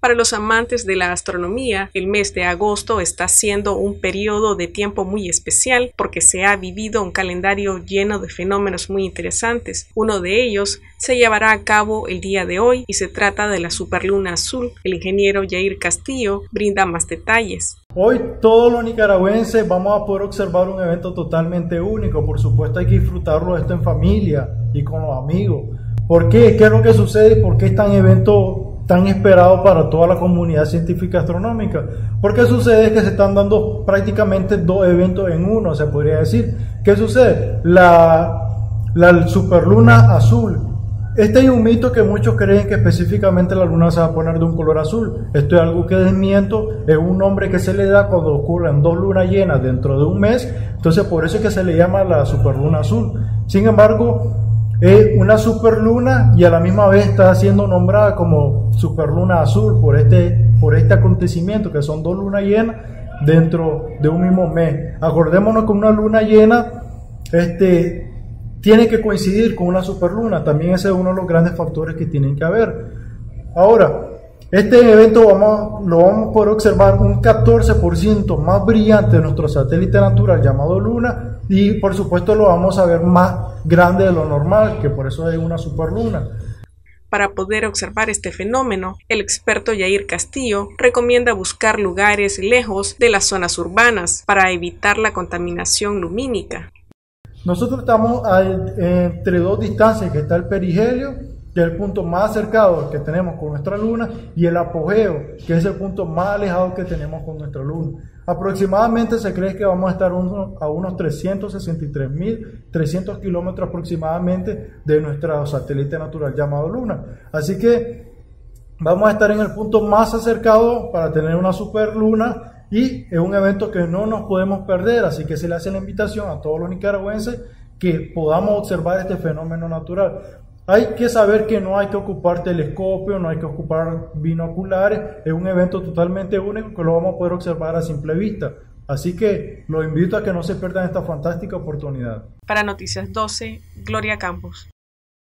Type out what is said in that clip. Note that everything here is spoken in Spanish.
Para los amantes de la astronomía, el mes de agosto está siendo un periodo de tiempo muy especial porque se ha vivido un calendario lleno de fenómenos muy interesantes. Uno de ellos se llevará a cabo el día de hoy y se trata de la superluna azul. El ingeniero Jair Castillo brinda más detalles. Hoy todos los nicaragüenses vamos a poder observar un evento totalmente único. Por supuesto hay que disfrutarlo esto en familia y con los amigos. ¿Por qué? ¿Qué es lo que sucede? ¿Por qué es tan evento tan esperado para toda la comunidad científica astronómica. Porque sucede que se están dando prácticamente dos eventos en uno, se podría decir. ¿Qué sucede? La, la superluna azul. Este es un mito que muchos creen que específicamente la luna se va a poner de un color azul. Esto es algo que desmiento, es un nombre que se le da cuando ocurren dos lunas llenas dentro de un mes. Entonces por eso es que se le llama la superluna azul. Sin embargo, es una superluna y a la misma vez está siendo nombrada como superluna azul por este, por este acontecimiento, que son dos lunas llenas dentro de un mismo mes. Acordémonos que una luna llena este, tiene que coincidir con una superluna, también ese es uno de los grandes factores que tienen que haber. Ahora, este evento vamos, lo vamos a poder observar un 14% más brillante de nuestro satélite natural llamado Luna y por supuesto lo vamos a ver más grande de lo normal, que por eso es una superluna. Para poder observar este fenómeno, el experto Yair Castillo recomienda buscar lugares lejos de las zonas urbanas para evitar la contaminación lumínica. Nosotros estamos entre dos distancias, que está el perihelio que es el punto más acercado que tenemos con nuestra luna, y el apogeo, que es el punto más alejado que tenemos con nuestra luna. Aproximadamente se cree que vamos a estar a unos 363.300 kilómetros aproximadamente de nuestro satélite natural llamado Luna. Así que vamos a estar en el punto más acercado para tener una super luna y es un evento que no nos podemos perder, así que se le hace la invitación a todos los nicaragüenses que podamos observar este fenómeno natural. Hay que saber que no hay que ocupar telescopio, no hay que ocupar binoculares, es un evento totalmente único que lo vamos a poder observar a simple vista. Así que los invito a que no se pierdan esta fantástica oportunidad. Para Noticias 12, Gloria Campos.